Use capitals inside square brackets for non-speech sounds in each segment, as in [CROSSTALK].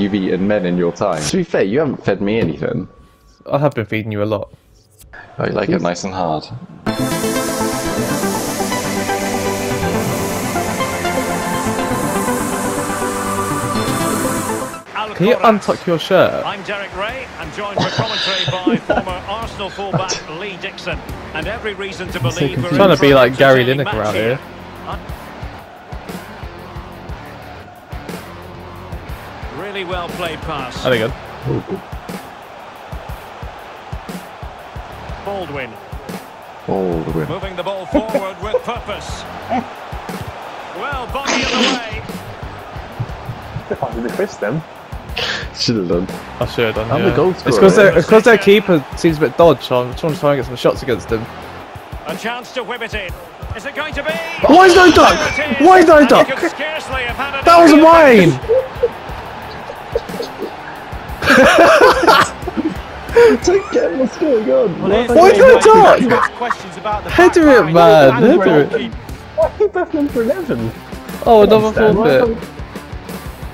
you've eaten men in your time. To be fair, you haven't fed me anything. I have been feeding you a lot. Oh, I like it nice and hard. Can you untuck your shirt? I'm Derek Ray. I'm joined for commentary by [LAUGHS] former Arsenal fullback Lee Dixon. And every reason to believe we're Trying to be like Gary entertaining Lineker match out here. Really well played pass. There you go. Baldwin All moving the ball forward with purpose. Well, body in the way. I did the Chris then. Should have done. I should have done. I'm yeah. the goal It's scorer, because their, their keeper seems a bit dodgy, so I'm trying to try and get some shots against him. A chance to whip it in. Is it going to be? Why is no duck? There it is. Why is no duck? could scarcely have had That was another mine! Don't what's going on. Why is no duck? Questions Header it, man. And Header it. Why are you both number 11? Oh, another Stan, why forfeit.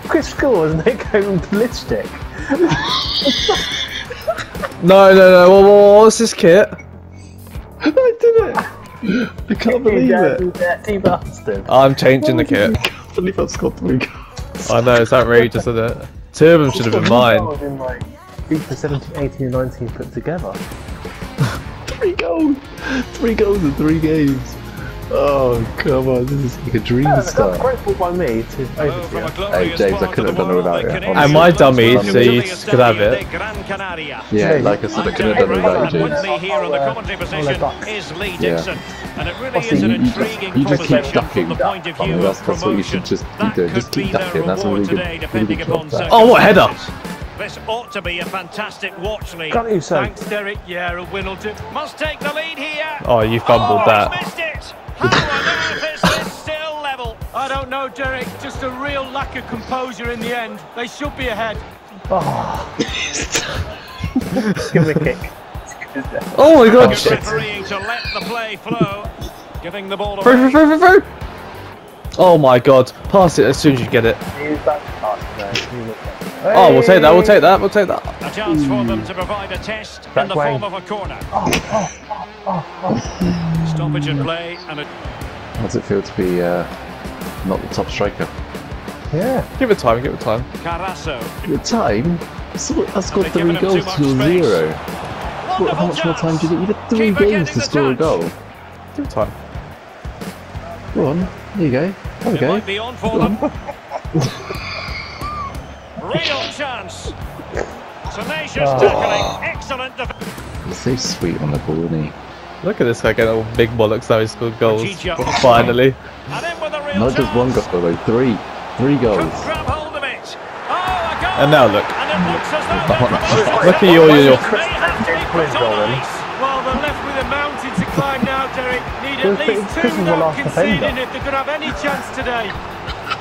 Chris scores and they go and lipstick. No, no, no. Whoa, whoa, what's this kit? I did it. I can't believe You it. dirty, dirty bastard. I'm changing the kit. [LAUGHS] I can't believe I've scored three goals. I know, it's outrageous, isn't it? Two of them should have been mine. Goals in like FIFA 17, 18 and 19 put together. [LAUGHS] Three goals. Three goals in three games. Oh, come on. This is like a dream That's start. great ball by me to Hello from a overview. glorious Hey, James, I couldn't have done it without you. Canadian And my dummy, so you could have it. de Gran Canaria. Yeah, like I said, I I'm couldn't have done it without you, James. me here I'll, commentary I'll position let Bucks. Yeah. Dixon. And it really What's is an You just, intriguing you just keep proposition ducking. the point of view That's, that's what you should just be doing. Just keep ducking. That's a really good, really good job. That. Oh, what a header! This ought to be a fantastic watch, Lee. Can't you say? Thanks, Derek. Yeah, a win will do. Must take the lead here. Oh, you fumbled oh, that. He's missed it. How on earth is this still level? I don't know, Derek. Just a real lack of composure in the end. They should be ahead. Give him a kick. Oh my god! Good shit. to let the play flow, giving the ball Through, away. through, through, through, through! Oh my god, pass it as soon as you get it. Use that pass now. You look at it. Oh, we'll take that, we'll take that, we'll take that. A chance for them to provide a test in the way. form of a corner. Stoppage in play and a How does it feel to be uh, not the top striker? Yeah. Give it time, give it time. Carasso. The time? I scored, I scored three goals to your zero. What, how much more time do you need? You had three Keeper games to the score a goal. Give it time. Go on, there you go. There It you might go. be on for them. [LAUGHS] Real chance. Tenacious Ah. tackling. Excellent defense. He's so sweet on the ball, isn't he? Look at this guy getting all big bollocks now he scored goals. Chicha. [LAUGHS] Finally. And in with a real Not chance. just one goal, though. Three. Three goals. grab hold of it. Oh, a goal. And now look. And it looks as though [LAUGHS] they're promoted. Look at your- your- your- May have to be Chris put on Dolan. ice. Well, they're left with a mountain to climb now, Derek. Need at least two is the without last conceding defender. if they're going to have any chance today.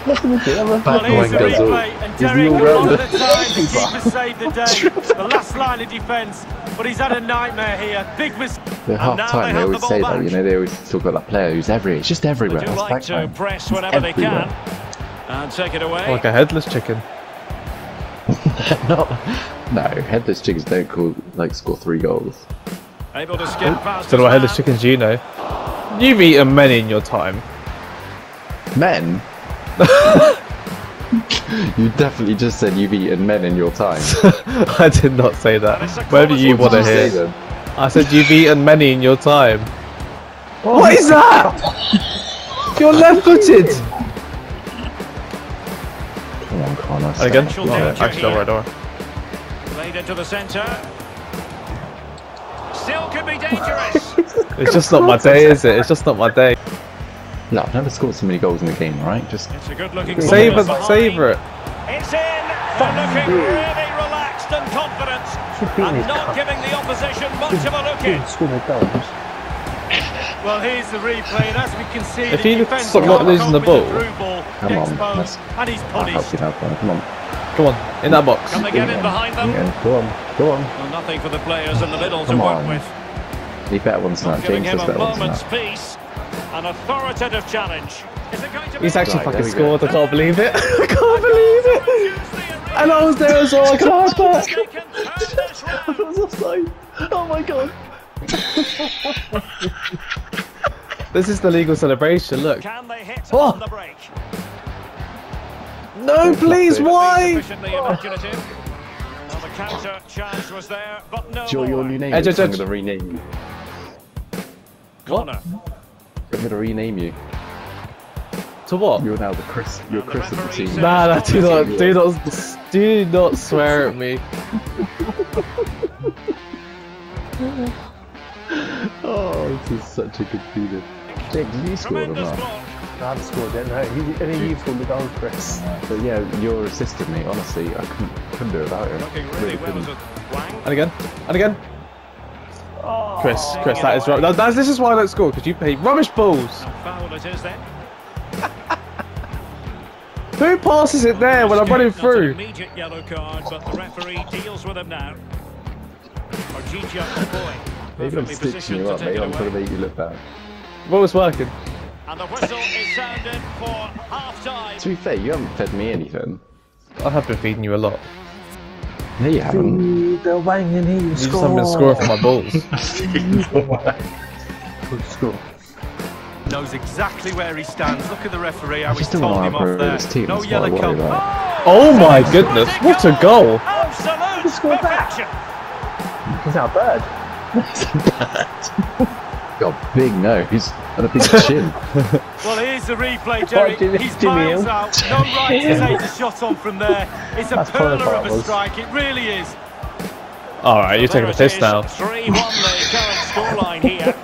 Listen to him. Well, Back here's the goes replay, up. and He's the Derek, a lot all-rounder. of the time, the keeper saved the day. The last line of defence, but he's had a nightmare here. Big mistake. The half now they time, they always the say ball that, you know, they always talk about that player who's everywhere. It's just They everywhere. do like to line. press It's whenever they can. And take it away. Like a headless chicken. [LAUGHS] no, no, headless chickens don't call, like score three goals. Able to skip oh. past Don't know what headless man. chickens you know. You've eaten many in your time. Men? [LAUGHS] you definitely just said you've eaten men in your time. [LAUGHS] I did not say that. And it's Whatever you want to What did you say hear. then? I said you've eaten many in your time. Oh, what is that? [LAUGHS] You're left footed! Come on, Connor. And again? Potential No, actually, don't here. worry, don't worry. Played into the centre. Still could be dangerous. It's just not my day, is it? It's just not my day. No, I've never scored so many goals in the game, right? Just it's a good looking Savour, savour it. It's in. They're looking really relaxed and confident. Should be And not cup. giving the opposition much of a look in. Should goals. Well, here's the replay, and as we can see, If the he defence stop not can't losing the ball. through ball. Come on, let's- and he's I'll help you now, Come on. Come on, in that box. Can they get in behind them? Yeah, go on. Go on. Well, nothing for the players in the middle to Come work on. with. Need better ones than that. Giving James him has a better ones than that. peace. An authoritative challenge. Is it going to be? He's actually Right, fucking we go. scored, I can't believe it. [LAUGHS] I can't believe it. And I was there as well. I could have had that. can turn this round. [LAUGHS] I was offside. Oh my god. [LAUGHS] This is the legal celebration. Look. Can they hit Oh. on the break? No, please. Why? Sufficiently imaginative. Well, the counter chance was there, but no Do your new name? Edge, is? edge, I'm gonna rename you. Corner. I'm gonna rename you. To what? You're now the Chris. You're And the Chris of the team. Nah, nah, do not, do not, do not swear at me. [LAUGHS] Oh, this is such a good feeling. Jake, did you score or not? I haven't scored yet, no. You, only you scored the goal, Chris. But yeah, you're assisted me. Honestly, I couldn't, couldn't do it without you. Looking really well couldn't. And again, and again. Chris, oh. Chris, that is right. That, that's, this is why I don't score because you pay rubbish balls. And foul it is then. [LAUGHS] Who passes it there when I'm running through? immediate yellow card, but the referee deals with him now. Maybe I'm stitching you up, mate. I'm trying to make you look bad. What was working? And the whistle is sounded for half time. To be fair, you haven't fed me anything. I have been feeding you a lot. No, you haven't. Ooh, the Wang and he You just haven't been scoring for my balls. [LAUGHS] Good score. Knows exactly where he stands. Look at the referee, how I he's just don't told him off there. this team. No That's what I yellow card. about. Oh, oh my goodness! What a goal! Absolute scored that? perfection. He's out bird. [LAUGHS] [LAUGHS] Got a big nose and a big [LAUGHS] chin. Well, here's the replay, Jerry. He's miles out. No right to [LAUGHS] take the shot on from there. It's a That's perler of a was. strike. It really is. Alright, you're taking a piss now. 3-1 the current scoreline here.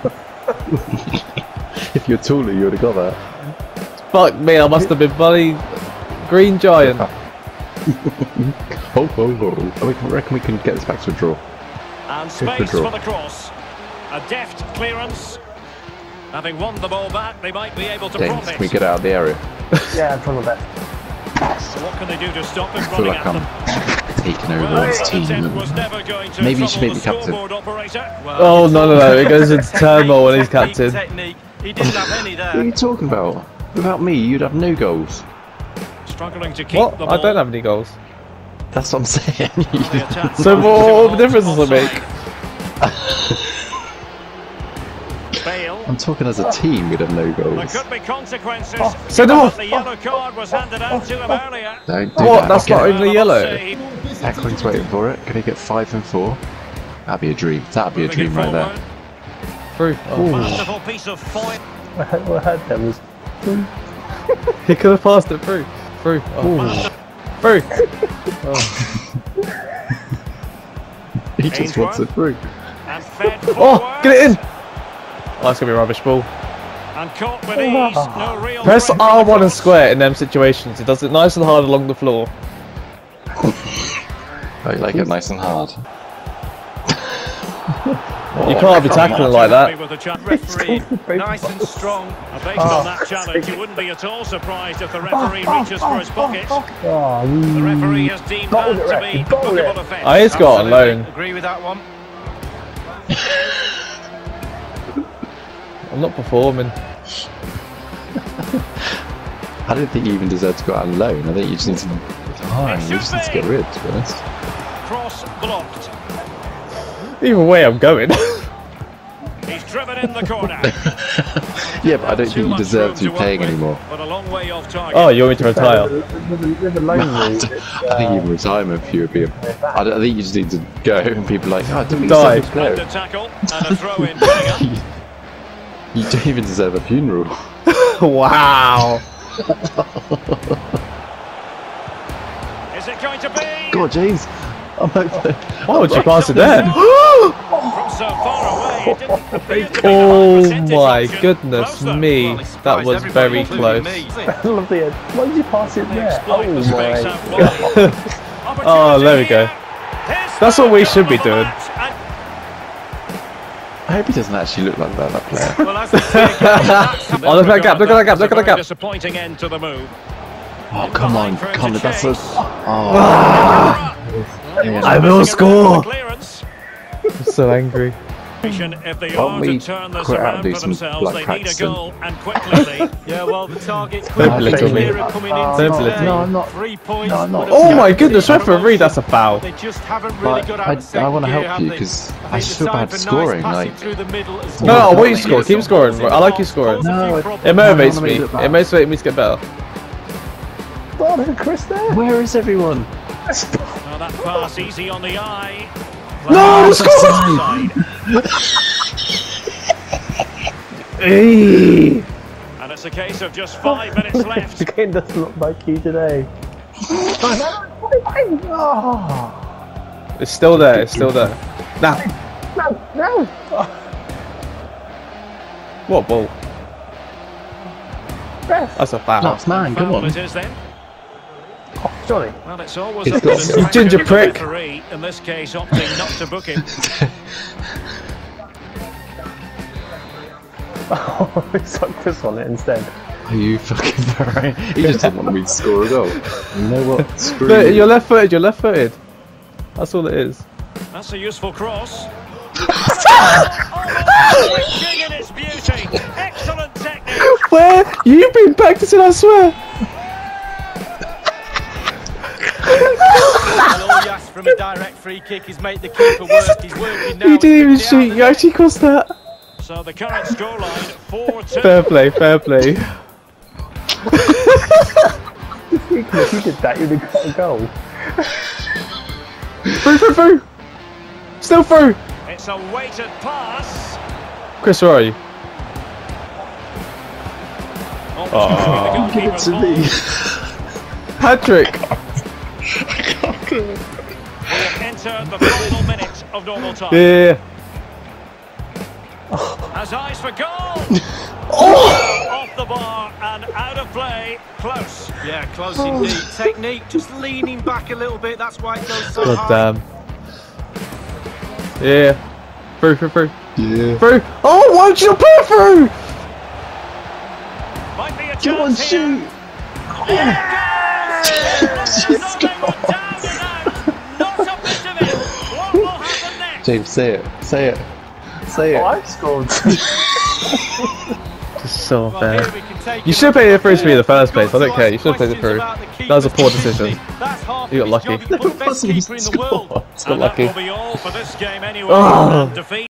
[LAUGHS] if you're taller, you would have got that. Fuck me, I must have been bloody green giant. Oh, oh, oh. I reckon- reckon we can get this back to a draw. And Here's the space draw. for the cross. A deft clearance. Having won the ball back, they might be able to James, profit. can we get out of the area? Yeah, in front of that. So what can they do to stop him I feel running like at I'm them? taking over Well, this team. was never going to Maybe you should trouble make the me captain. Well, Oh, no, no, no, it goes into [LAUGHS] technique, turmoil when he's technique, captain. Technique. He didn't have any What are you talking about? Without me, you'd have no goals. Struggling to keep What? the I don't have any goals. That's what I'm [LAUGHS] saying. So was what off- difference does it make? [LAUGHS] offside. Bale. I'm talking as a team, we'd have no There goals. could be consequences. Send given off. The yellow card was handed out to him earlier. Don't do What? that. That's not only yellow. Save. Eklund's waiting for it. Can he get five and four? That'd be a dream. That'd be a dream right there. Through. Oh. Masterful piece of foil. I heard, what I heard there was. [LAUGHS] He could have passed it through. Through. Oh. Through. [LAUGHS] Oh. He just wants it through. And fed Oh, get it in! Oh, that's gonna be a rubbish ball. And caught with ease. No real Press threat from the R1 and square in them situations. It does it nice and hard along the floor. [LAUGHS] Oh, I like it nice and hard. [LAUGHS] You can't be tackling like that. With the cha- [LAUGHS] Referee, nice and strong. And Based on that challenge, you wouldn't be at all surprised if the referee reaches for his pocket. Oh, The referee has deemed that to be goal it. bookable offence. I is got on Absolutely. loan. Agree with that one. I'm not performing. I don't think you even deserve to go out on loan. I think you just need to. Oh, you just need to get rid, to be honest. Cross blocked. Either way, I'm going. [LAUGHS] He's driven in the corner. [LAUGHS] Yeah, but I don't think you deserve to be playing with, anymore. But a long way off target. oh, you want me to retire? With, with the loan [LAUGHS] route, it's, I think even retirement for you would be. A, I, don't- I think you just need to go and people are like, oh, didn't we Die. deserve to And You don't even deserve a funeral. [LAUGHS] wow. Is it going to be? God, James. I'm over. Why would you pass it there? [GASPS] From so far away, it didn't appear to be the oh my goodness Closer. me. Well, That was very close. [LAUGHS] I love the end. Why did you pass it there? Oh my. [LAUGHS] Oh, there we go. That's what we should be doing. Match, and I hope he doesn't actually look like that, that player. [LAUGHS] Well, as we see again, Oh, look at that gap, look at that gap, look at that Very gap. Disappointing end to the move. Oh, come on. Behind for him Come on. That's a. Oh, I will score. [LAUGHS] I'm so angry. If they Can't are to turn this quit out and around do for some themselves, they need a goal and quickly. [LAUGHS] Yeah, well, the target Don't quickly belittle me. clearer coming Oh, into today. No, I'm not. Three points. No, I'm not. Oh my goodness, referee, that's a foul. They just haven't really But got out I, I want to help you because I think just it's feel bad for scoring. passing Like, the middle as No, well. I want you to score. Keep scoring. balls I like you scoring. Causes a few No. It motivates me. It motivates me to get better. Oh, Chris there. where is everyone? Oh, that pass easy on the eye. No, That's score! Offside. Hey. And it's a case of just five minutes [LAUGHS] left. the left. game doesn't look like you today. Oh, It's still there. It's still there. Now, no, no. what ball? Ref. That's a foul. That's man, come on. it is then. Oh, Johnny. Well, it's always He's up to got- the You discretion ginger prick. referee, in this case opting not to book him. [LAUGHS] Oh, he stuck Chris on it instead. Are you fucking [LAUGHS] alright? He just didn't want me to score a goal. You know what? [LAUGHS] Screw Look, you. you're left footed. You're left footed. That's all it is. That's a useful cross. oh, its beauty. Excellent technique. Where? You've been practicing, I swear. [LAUGHS] You from a direct free kick is make the keeper work. He's working now. You didn't even He's picked it out shoot. the You actually crossed that. So the current scoreline 4 2. Fair play. Fair play. [LAUGHS] If you did that, you'd have got a goal. Through, through, through. Still through. It's a weighted pass. Chris, where are you? Oh, oh. the Give it to me. Patrick. We have entered the final minute of normal time. Yeah. Has eyes for goal. [LAUGHS] Oh! Off the bar and out of play. Close. Yeah, close oh. indeed. Technique, just leaning back a little bit. That's why it goes so God high. damn. Yeah. Through, through, through. Yeah. Through. Oh, why did you put through? Might be a chance Come on, here. shoot. Yes, they were down and out. Not a bit of it. What will happen next? James, say it. Say it. Say Oh. I scored. [LAUGHS] Just so Well, unfair. here we can take You should have up. played it through to me in the first place. I don't care. You should have played it questions through. That was a poor decision. That's half You got lucky. job. He's Wasn't [LAUGHS] keeper in the world. score. Just got lucky. will be all for this game anyway. Oh. [SIGHS] And defeat.